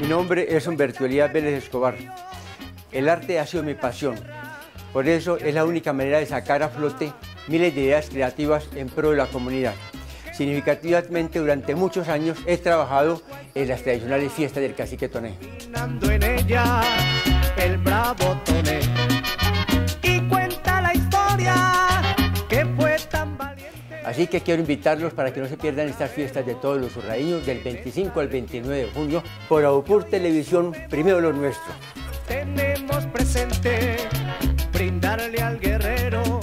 Mi nombre es Humberto Elías Vélez Escobar. El arte ha sido mi pasión. Por eso es la única manera de sacar a flote miles de ideas creativas en pro de la comunidad. Significativamente durante muchos años he trabajado en las tradicionales fiestas del cacique Toné. en ella el bravo Toné y cuenta la historia que fue tan valiente. Así que quiero invitarlos para que no se pierdan estas fiestas de todos los urraíños del 25 al 29 de junio por Aupur Televisión, primero lo nuestro. Tenemos presente brindarle al guerrero